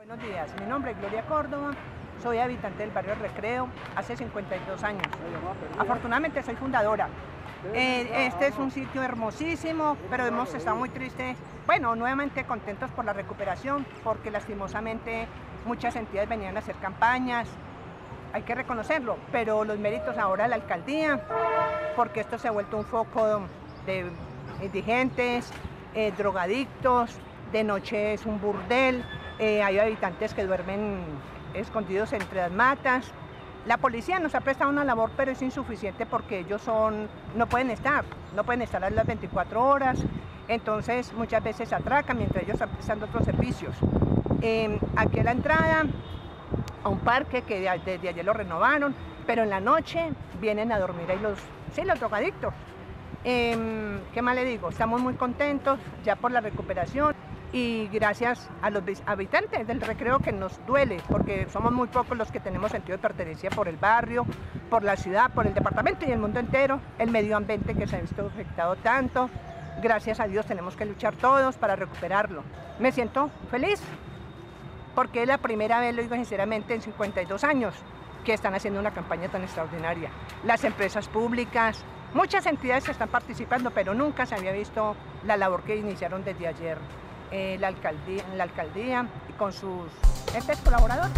Buenos días, mi nombre es Gloria Córdoba, soy habitante del barrio Recreo hace 52 años. Afortunadamente soy fundadora. Eh, este es un sitio hermosísimo, pero hemos estado muy tristes, bueno, nuevamente contentos por la recuperación, porque lastimosamente muchas entidades venían a hacer campañas, hay que reconocerlo, pero los méritos ahora de la alcaldía, porque esto se ha vuelto un foco de indigentes, eh, drogadictos, de noche es un burdel, eh, hay habitantes que duermen escondidos entre las matas. La policía nos ha prestado una labor, pero es insuficiente porque ellos son, no pueden estar, no pueden estar a las 24 horas, entonces muchas veces atracan mientras ellos están prestando otros servicios. Eh, aquí a la entrada, a un parque que desde ayer lo renovaron, pero en la noche vienen a dormir ahí los, sí, los drogadictos. Em, ¿Qué más le digo? Estamos muy contentos ya por la recuperación y gracias a los habitantes del recreo que nos duele, porque somos muy pocos los que tenemos sentido de pertenencia por el barrio, por la ciudad, por el departamento y el mundo entero, el medio ambiente que se ha visto afectado tanto. Gracias a Dios tenemos que luchar todos para recuperarlo. Me siento feliz, porque es la primera vez, lo digo sinceramente, en 52 años que están haciendo una campaña tan extraordinaria. Las empresas públicas, muchas entidades están participando, pero nunca se había visto la labor que iniciaron desde ayer eh, la, alcaldía, la alcaldía con sus colaboradores.